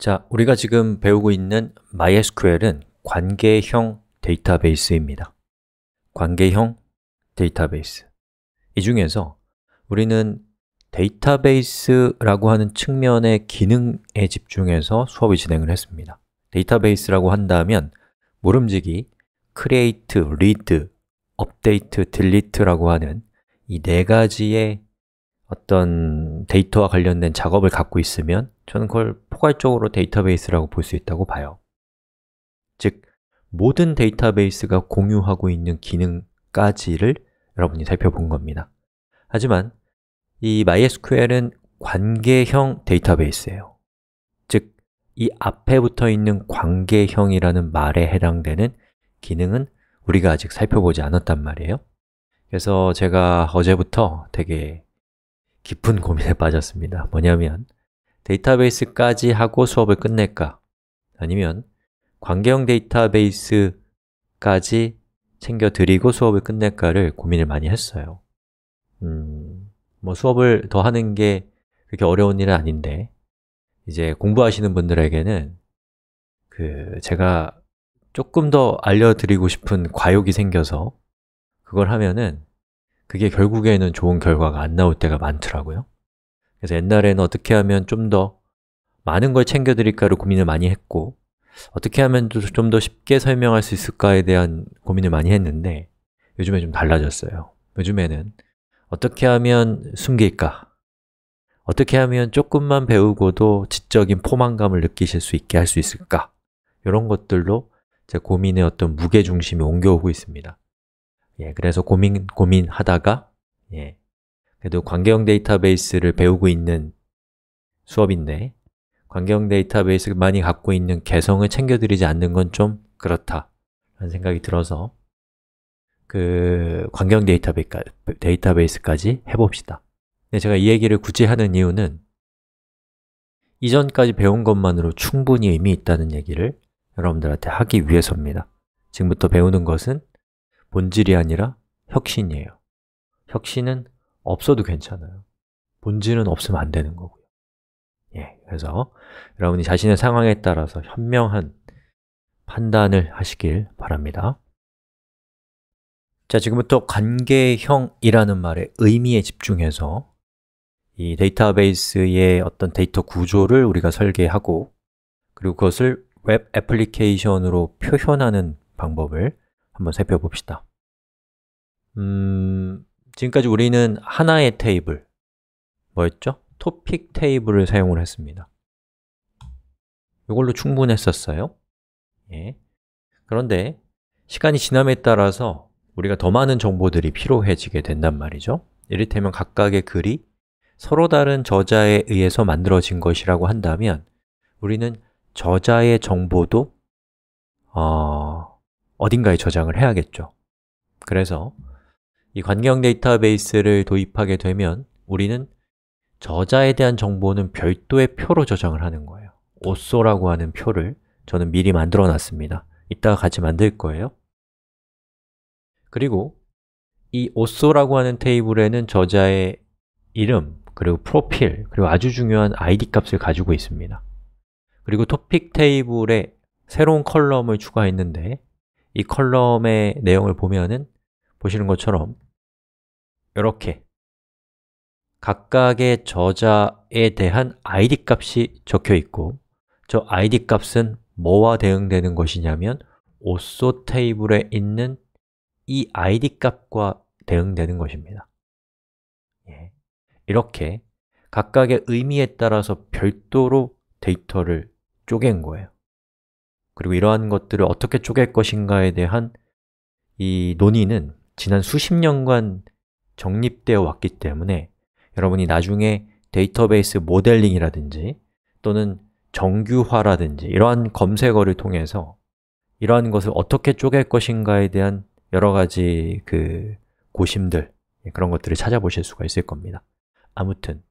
자, 우리가 지금 배우고 있는 MySQL은 관계형 데이터베이스입니다. 관계형 데이터베이스. 이 중에서 우리는 데이터베이스라고 하는 측면의 기능에 집중해서 수업을 진행을 했습니다. 데이터베이스라고 한다면 모름지기 create, read, update, delete라고 하는 이 네 가지의 어떤 데이터와 관련된 작업을 갖고 있으면 저는 그걸 포괄적으로 데이터베이스라고 볼 수 있다고 봐요. 즉, 모든 데이터베이스가 공유하고 있는 기능까지를 여러분이 살펴본 겁니다. 하지만 이 MySQL은 관계형 데이터베이스예요. 즉, 이 앞에 붙어 있는 관계형이라는 말에 해당되는 기능은 우리가 아직 살펴보지 않았단 말이에요. 그래서 제가 어제부터 되게 깊은 고민에 빠졌습니다 뭐냐면 데이터베이스까지 하고 수업을 끝낼까? 아니면 관계형 데이터베이스까지 챙겨드리고 수업을 끝낼까를 고민을 많이 했어요 음, 뭐 수업을 더 하는 게 그렇게 어려운 일은 아닌데 이제 공부하시는 분들에게는 그 제가 조금 더 알려드리고 싶은 과욕이 생겨서 그걸 하면은 그게 결국에는 좋은 결과가 안 나올 때가 많더라고요 그래서 옛날에는 어떻게 하면 좀 더 많은 걸 챙겨드릴까를 고민을 많이 했고 어떻게 하면 좀 더 쉽게 설명할 수 있을까에 대한 고민을 많이 했는데 요즘에 좀 달라졌어요 요즘에는 어떻게 하면 숨길까? 어떻게 하면 조금만 배우고도 지적인 포만감을 느끼실 수 있게 할 수 있을까? 이런 것들로 제 고민의 어떤 무게중심이 옮겨오고 있습니다 예, 그래서 고민, 고민하다가 예, 그래도 관계형 데이터베이스를 배우고 있는 수업인데 관계형 데이터베이스를 많이 갖고 있는 개성을 챙겨드리지 않는 건 좀 그렇다 라는 생각이 들어서 그 관계형 데이터베이스까지 해봅시다. 근데 제가 이 얘기를 굳이 하는 이유는 이전까지 배운 것만으로 충분히 의미 있다는 얘기를 여러분들한테 하기 위해서입니다. 지금부터 배우는 것은 본질이 아니라 혁신이에요. 혁신은 없어도 괜찮아요. 본질은 없으면 안 되는 거고요. 예, 그래서 여러분이 자신의 상황에 따라서 현명한 판단을 하시길 바랍니다. 자, 지금부터 관계형이라는 말의 의미에 집중해서 이 데이터베이스의 어떤 데이터 구조를 우리가 설계하고 그리고 그것을 웹 애플리케이션으로 표현하는 방법을 한번 살펴봅시다 음, 지금까지 우리는 하나의 테이블, 뭐였죠? 토픽 테이블을 사용을 했습니다 이걸로 충분했었어요 예. 그런데 시간이 지남에 따라서 우리가 더 많은 정보들이 필요해지게 된단 말이죠 이를테면 각각의 글이 서로 다른 저자에 의해서 만들어진 것이라고 한다면 우리는 저자의 정보도 어, 어딘가에 저장을 해야겠죠. 그래서 이 관계형 데이터베이스를 도입하게 되면 우리는 저자에 대한 정보는 별도의 표로 저장을 하는 거예요. 오쏘라고 하는 표를 저는 미리 만들어 놨습니다. 이따가 같이 만들 거예요. 그리고 이 author라고 하는 테이블에는 저자의 이름, 그리고 프로필, 그리고 아주 중요한 id 값을 가지고 있습니다. 그리고 토픽 테이블에 새로운 column을 추가했는데 이 column의 내용을 보면은 보시는 것처럼 이렇게 각각의 저자에 대한 id 값이 적혀 있고 저 id 값은 뭐와 대응되는 것이냐면 오쏘 테이블에 있는 이 id 값과 대응되는 것입니다 예. 이렇게 각각의 의미에 따라서 별도로 데이터를 쪼갠 거예요 그리고 이러한 것들을 어떻게 쪼갤 것인가에 대한 이 논의는 지난 수십 년간 정립되어 왔기 때문에 여러분이 나중에 데이터베이스 모델링이라든지 또는 정규화라든지 이러한 검색어를 통해서 이러한 것을 어떻게 쪼갤 것인가에 대한 여러 가지 그 고심들 예, 그런 것들을 찾아보실 수가 있을 겁니다. 아무튼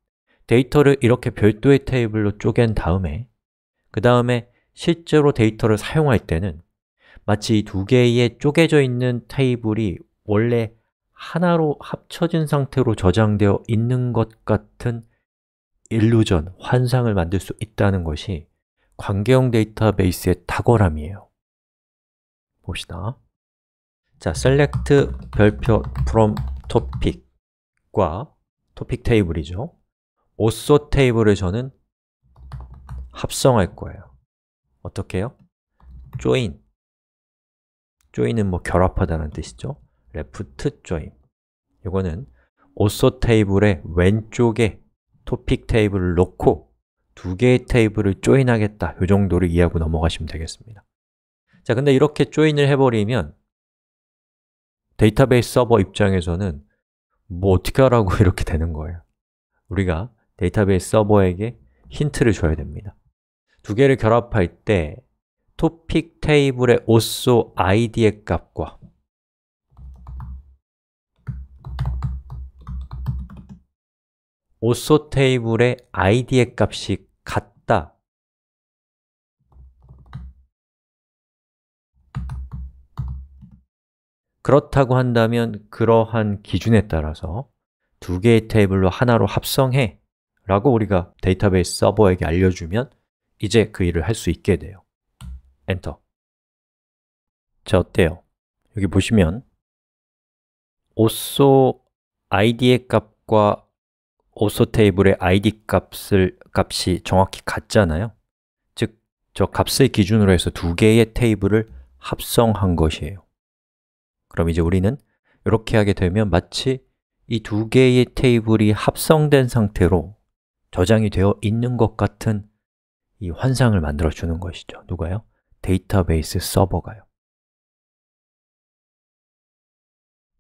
데이터를 이렇게 별도의 테이블로 쪼갠 다음에 그 다음에 실제로 데이터를 사용할 때는 마치 두 개의 쪼개져 있는 테이블이 원래 하나로 합쳐진 상태로 저장되어 있는 것 같은 일루전, 환상을 만들 수 있다는 것이 관계형 데이터베이스의 탁월함이에요. 봅시다. 자, select 별표 from topic과 topic 테이블이죠. also 테이블을 저는 합성할 거예요 어떻게 해요? join join은 뭐 결합하다는 뜻이죠. left join 이거는 also 테이블의 왼쪽에 topic 테이블을 놓고 두 개의 테이블을 조인하겠다. 이 정도를 이해하고 넘어가시면 되겠습니다. 자, 근데 이렇게 조인을 해버리면 데이터베이스 서버 입장에서는 뭐 어떻게 하라고 이렇게 되는 거예요? 우리가 데이터베이스 서버에게 힌트를 줘야 됩니다 두 개를 결합할 때 토픽 테이블의 also id의 값과 also 테이블의 id의 값이 같다. 그렇다고 한다면 그러한 기준에 따라서 두 개의 테이블로 하나로 합성해 라고 우리가 데이터베이스 서버에게 알려주면 이제 그 일을 할 수 있게 돼요. 엔터. 자, 어때요? 여기 보시면 also id의 값과 also 테이블의 id 값을, 값이 정확히 같잖아요. 즉, 저 값을 기준으로 해서 두 개의 테이블을 합성한 것이에요. 그럼 이제 우리는 이렇게 하게 되면 마치 이 두 개의 테이블이 합성된 상태로 저장이 되어 있는 것 같은 이 환상을 만들어 주는 것이죠. 누가요? 데이터베이스 서버가요.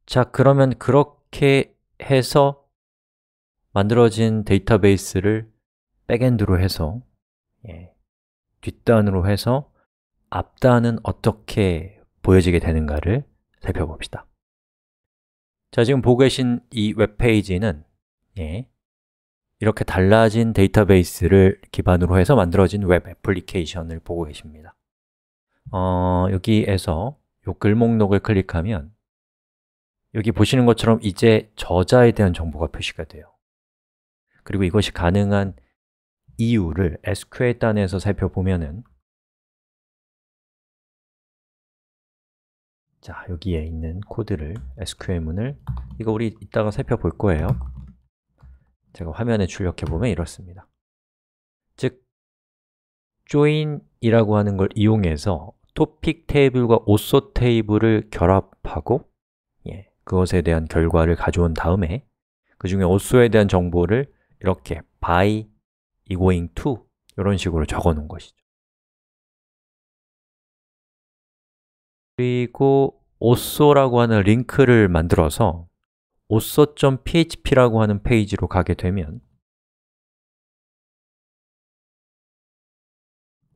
자, 그러면 그렇게 해서 만들어진 데이터베이스를 backend로 해서 예, 뒷단으로 해서 앞단은 어떻게 보여지게 되는가를 살펴봅시다. 자, 지금 보고 계신 이 웹페이지는 예, 이렇게 달라진 데이터베이스를 기반으로 해서 만들어진 웹 애플리케이션을 보고 계십니다. 어, 여기에서 이 글목록을 클릭하면 여기 보시는 것처럼 이제 저자에 대한 정보가 표시가 돼요. 그리고 이것이 가능한 이유를 SQL 단에서 살펴보면 은 자, 여기에 있는 코드를, SQL문을 이거 우리 이따가 살펴볼 거예요 제가 화면에 출력해 보면 이렇습니다. 즉, join이라고 하는 걸 이용해서 토픽 테이블과 also 테이블을 결합하고 예, 그것에 대한 결과를 가져온 다음에 그 중에 also에 대한 정보를 이렇게 by going to 이런 식으로 적어 놓은 것이죠. 그리고 also.라고 하는 링크를 만들어서 also.php라고 하는 페이지로 가게 되면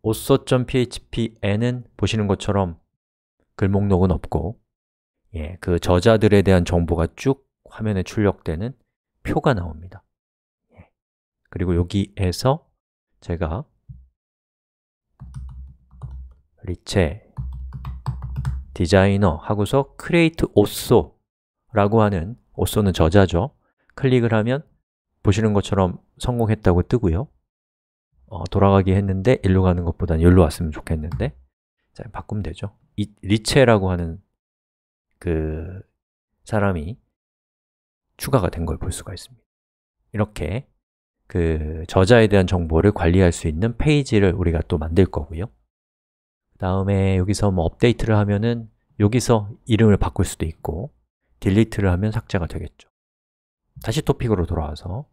also.php에는 보시는 것처럼 글목록은 없고 예, 그 저자들에 대한 정보가 쭉 화면에 출력되는 표가 나옵니다. 예, 그리고 여기에서 제가 리체 디자이너 하고서 create also 라고 하는 also는 저자죠. 클릭을 하면 보시는 것처럼 성공했다고 뜨고요. 어, 돌아가기 했는데 일로 가는 것보다는 여기로 왔으면 좋겠는데. 자, 바꾸면 되죠. 이 리체라고 하는 그 사람이 추가가 된 걸 볼 수가 있습니다. 이렇게 그 저자에 대한 정보를 관리할 수 있는 페이지를 우리가 또 만들 거고요. 다음에 여기서 뭐 업데이트를 하면은 여기서 이름을 바꿀 수도 있고 딜리트를 하면 삭제가 되겠죠. 다시 토픽으로 돌아와서.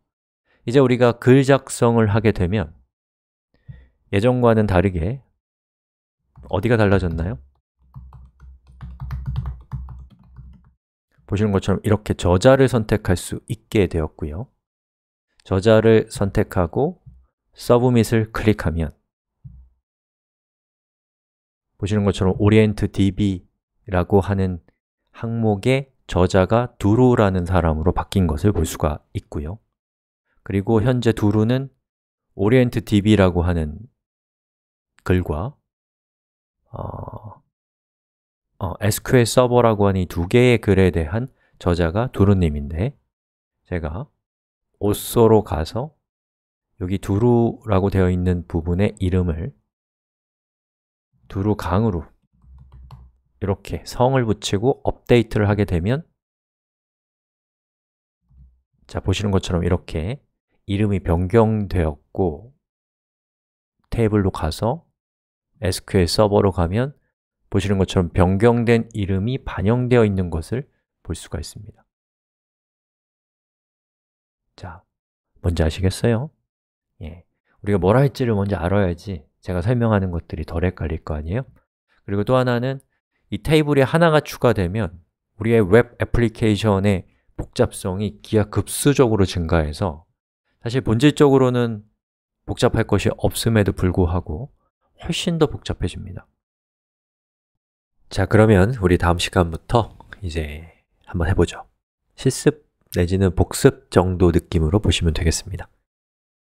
이제 우리가 글 작성을 하게 되면 예전과는 다르게 어디가 달라졌나요? 보시는 것처럼 이렇게 저자를 선택할 수 있게 되었고요. 저자를 선택하고 서브밋을 클릭하면 보시는 것처럼 orientDB라고 하는 항목의 저자가 두루라는 사람으로 바뀐 것을 볼 수가 있고요. 그리고 현재 두루는 orientDB라고 하는 글과 어, 어, SQL 서버라고 하는 이 두 개의 글에 대한 저자가 두루님인데 제가 오소로 가서 여기 두루라고 되어 있는 부분의 이름을 두루 강으로 이렇게 성을 붙이고 업데이트를 하게 되면 자, 보시는 것처럼 이렇게 이름이 변경되었고 테이블로 가서 SQL 서버로 가면 보시는 것처럼 변경된 이름이 반영되어 있는 것을 볼 수가 있습니다 자, 뭔지 아시겠어요? 예, 우리가 뭘 할지를 먼저 알아야지 제가 설명하는 것들이 덜 헷갈릴 거 아니에요? 그리고 또 하나는 이 테이블이 하나가 추가되면 우리의 웹 애플리케이션의 복잡성이 기하급수적으로 증가해서 사실 본질적으로는 복잡할 것이 없음에도 불구하고 훨씬 더 복잡해집니다. 자, 그러면 우리 다음 시간부터 이제 한번 해보죠. 실습 내지는 복습 정도 느낌으로 보시면 되겠습니다